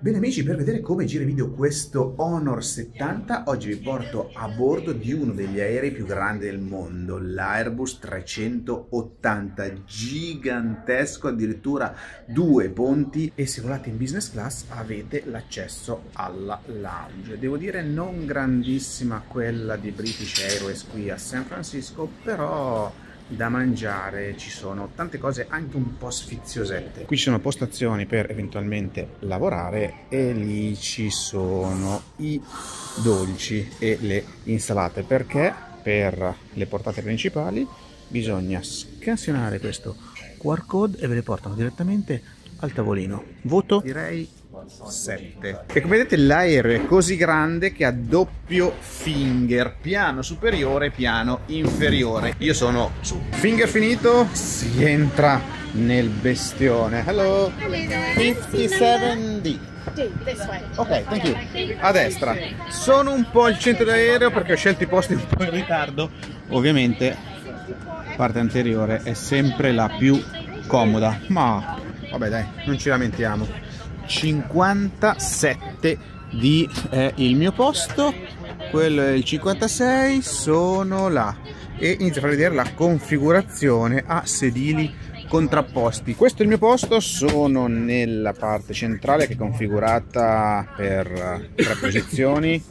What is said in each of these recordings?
Bene amici, per vedere come gira video questo Honor 70, oggi vi porto a bordo di uno degli aerei più grandi del mondo, l'Airbus 380, gigantesco, addirittura due ponti e se volate in business class avete l'accesso alla lounge. Devo dire non grandissima quella di British Airways qui a San Francisco, però da mangiare, ci sono tante cose anche un po' sfiziosette. Qui ci sono postazioni per eventualmente lavorare e lì ci sono i dolci e le insalate perché per le portate principali bisogna scansionare questo QR code e ve le portano direttamente al tavolino. Voto direi 7. E come vedete l'aereo è così grande che ha doppio finger, piano superiore e piano inferiore. Io sono su. Finger finito, si entra nel bestione. Hello. 57D. Ok, thank you. A destra. Sono un po' al centro dell'aereo perché ho scelto i posti un po' in ritardo. Ovviamente parte anteriore è sempre la più comoda, ma vabbè dai, non ci lamentiamo 57 di è il mio posto. Quello è il 56 sono là. E inizio a far vedere la configurazione a sedili contrapposti. Questo è il mio posto sono nella parte centrale che è configurata per tre posizioni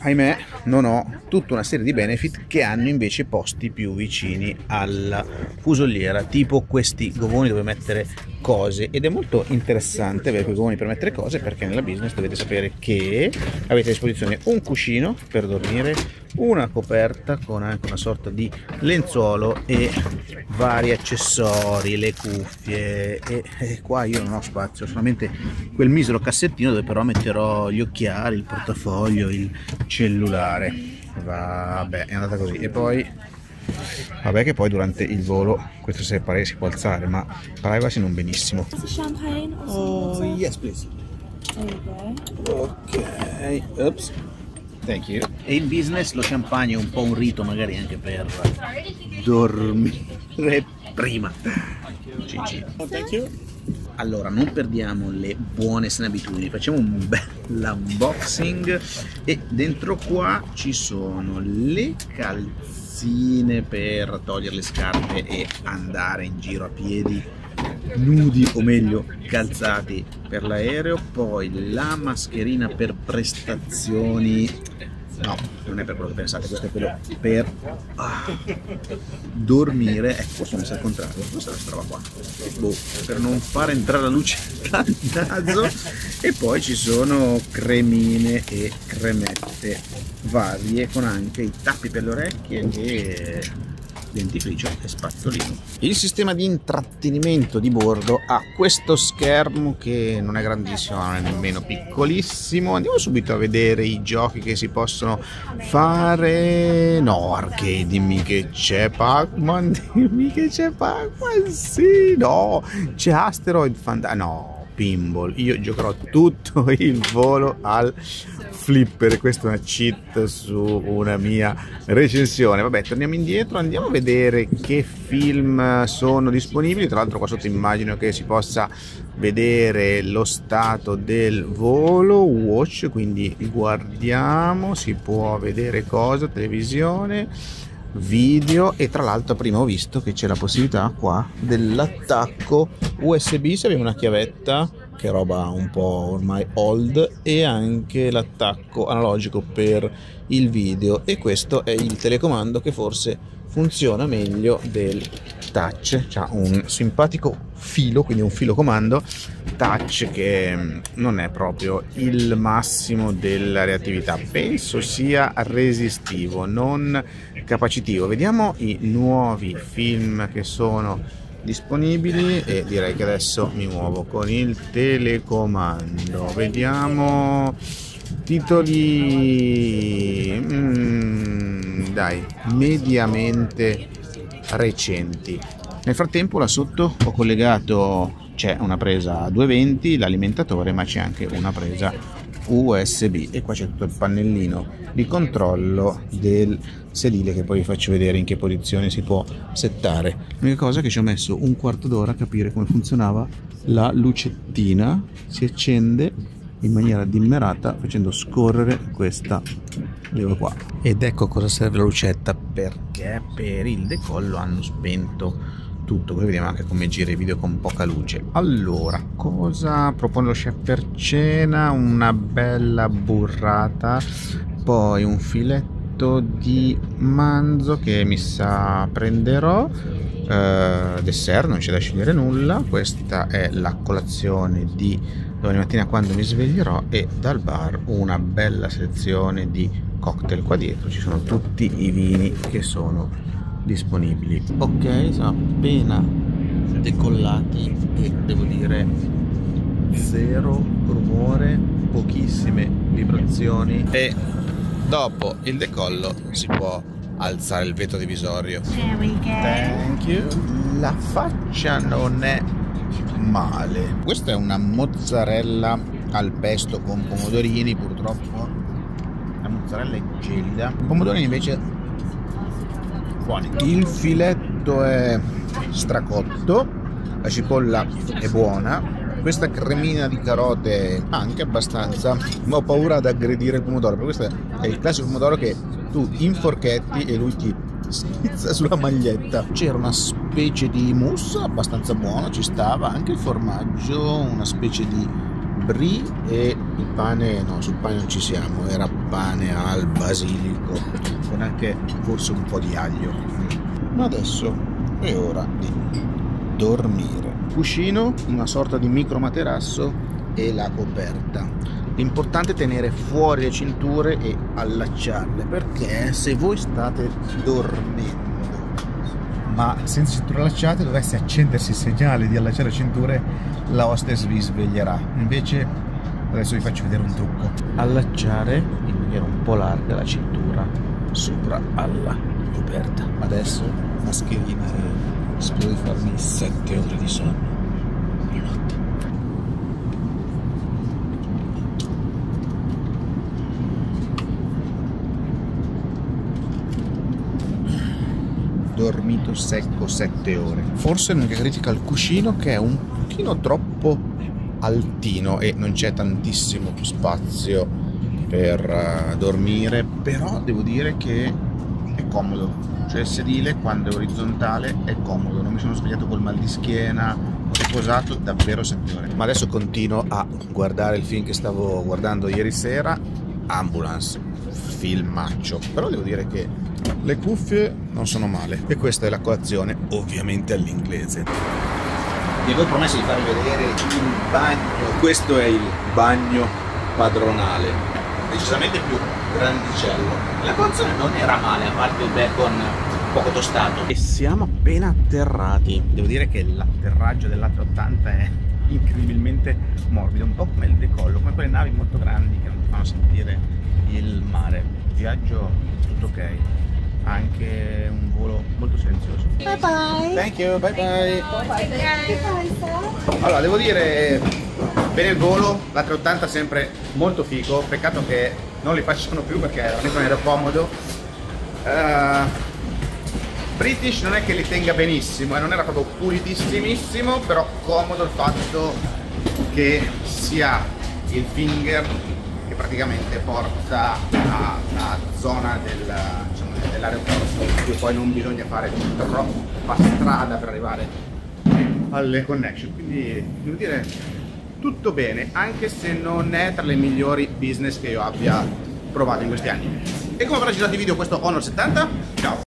ahimè non ho tutta una serie di benefit che hanno invece posti più vicini alla fusoliera tipo questi govoni dove mettere cose ed è molto interessante avere quei govoni per mettere cose perché nella business dovete sapere che avete a disposizione un cuscino per dormire una coperta con anche una sorta di lenzuolo e vari accessori le cuffie. E, e qua io non ho spazio solamente quel misero cassettino dove però metterò gli occhiali il portafoglio il cellulare. Vabbè è andata così. E poi vabbè che poi durante il volo questo si può alzare ma privacy non benissimo. Oh yes please. Ok. Oops. Thank you. E in business lo champagne è un po' un rito magari anche per dormire prima. Oh, thank you. Allora non perdiamo le buone sane abitudini facciamo un bel unboxing e dentro qua ci sono le calzine per togliere le scarpe e andare in giro a piedi nudi o meglio calzati per l'aereo. Poi la mascherina per prestazioni no, non è per quello che pensate, questo è quello per ah, dormire, ecco, forse mi al contrario, questa è questa roba qua, boh, per non far entrare la luce dal naso e poi ci sono cremine e cremette varie con anche i tappi per le orecchie e dentifricio e spazzolino. Il sistema di intrattenimento di bordo ha questo schermo che non è grandissimo, non è nemmeno piccolissimo. Andiamo subito a vedere i giochi che si possono fare. No, arcade, dimmi che c'è Pac-Man, dimmi che c'è Pac-Man, sì, no, c'è Asteroid Fantasy, no pinball. Io giocherò tutto il volo al flipper. Questa è una cheat su una mia recensione. Vabbè, torniamo indietro, andiamo a vedere che film sono disponibili. Tra l'altro, qua sotto immagino che si possa vedere lo stato del volo watch quindi guardiamo si può vedere cosa televisione video e tra l'altro prima ho visto che c'è la possibilità qua dell'attacco USB se abbiamo una chiavetta che roba un po' ormai old e anche l'attacco analogico per il video. E questo è il telecomando che forse funziona meglio del touch. Ha un simpatico filo quindi un filo comando touch che mm, non è proprio il massimo della reattività. Penso sia resistivo non capacitivo. Vediamo i nuovi film che sono disponibili e direi che adesso mi muovo con il telecomando. Vediamo titoli mm, dai mediamente recenti nel frattempo là sotto ho collegato c'è una presa a 220 l'alimentatore ma c'è anche una presa USB e qua c'è tutto il pannellino di controllo del sedile che poi vi faccio vedere in che posizione si può settare. L'unica cosa è che ci ho messo un quarto d'ora a capire come funzionava la lucettina, si accende in maniera dimmerata facendo scorrere questa leva qua. Ed ecco cosa serve la lucetta perché per il decollo hanno spento tutto, così vediamo anche come gira i video con poca luce. Allora, cosa propone lo chef per cena? Una bella burrata, poi un filetto di manzo che mi sa prenderò. Uh, dessert, non c'è da scegliere nulla. Questa è la colazione di domani mattina quando mi sveglierò e dal bar una bella sezione di cocktail qua dietro ci sono tutti i vini che sono disponibili. Ok siamo appena decollati e devo dire zero rumore pochissime vibrazioni. E dopo il decollo si può alzare il vetro divisorio. Thank you. La faccia non è male. Questa è una mozzarella al pesto con pomodorini purtroppo. La mozzarella è gelida i pomodorini invece buoni il filetto è stracotto la cipolla è buona questa cremina di carote anche abbastanza ma ho paura ad aggredire il pomodoro perché questo è il classico pomodoro che tu inforchetti e lui ti schizza sulla maglietta. C'era una specie di mousse abbastanza buono ci stava anche il formaggio una specie di brie e il pane no sul pane non ci siamo era pane al basilico con anche forse un po' di aglio. Ma adesso è ora di dormire. Cuscino una sorta di micro materasso e la coperta. L'importante è tenere fuori le cinture e allacciarle perché se voi state dormendo ma senza cinture allacciate dovesse accendersi il segnale di allacciare le cinture la hostess vi sveglierà. Invece adesso vi faccio vedere un trucco. Allacciare in maniera un po' larga la cintura sopra alla coperta. Adesso mascherina spero di farmi 7 ore di sonno dormito secco 7 ore. Forse l'unica critica al cuscino che è un pochino troppo altino e non c'è tantissimo spazio per uh, dormire, però devo dire che è comodo. Cioè il sedile quando è orizzontale è comodo, non mi sono svegliato col mal di schiena, ho riposato davvero 7 ore. Ma adesso continuo a guardare il film che stavo guardando ieri sera, Ambulance, filmaccio. Però devo dire che le cuffie non sono male. E questa è la colazione ovviamente all'inglese. Vi avevo promesso di farvi vedere il bagno. Questo è il bagno padronale. Decisamente più grandicello. La colazione non era male a parte il bacon poco tostato. E siamo appena atterrati. Devo dire che l'atterraggio dell'A380 è incredibilmente morbido un po' come il decollo come quelle navi molto grandi che non ti fanno sentire il mare viaggio tutto ok anche un volo molto silenzioso. Bye bye. Thank you, bye bye. Allora, devo dire, bene il volo, la 380 sempre molto figo, peccato che non li facciano più perché non era comodo. Uh, British non è che li tenga benissimo eh, non era proprio pulitissimissimo, però comodo il fatto che sia il finger che praticamente porta alla zona del, diciamo, dell'aeroporto in cui poi non bisogna fare troppa strada per arrivare alle connection. Quindi devo dire tutto bene anche se non è tra le migliori business che io abbia provato in questi anni. E come avrà girato il video questo Honor 70 ciao